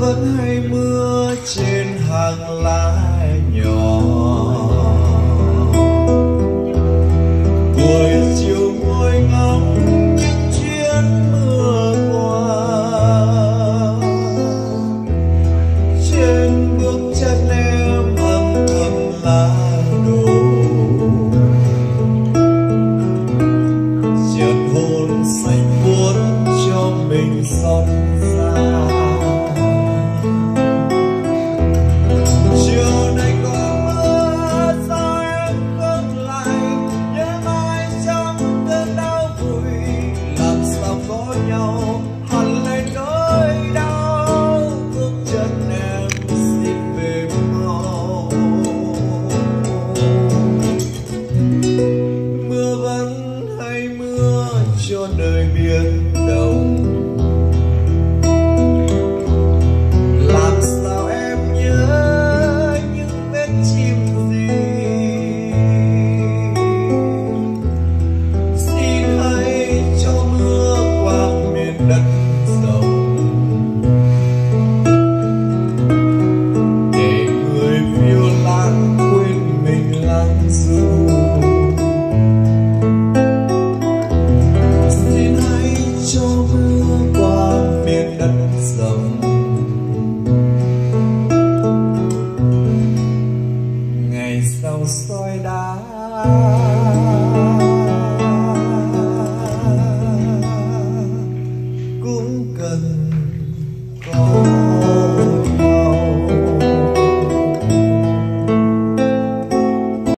vẫn hay mưa trên hàng lá nhỏ. Buổi chiều ngồi ngóng chuyến mưa qua. Trên bước chân em âm thầm lá đổ chợt hôn xanh cho đời biển đầu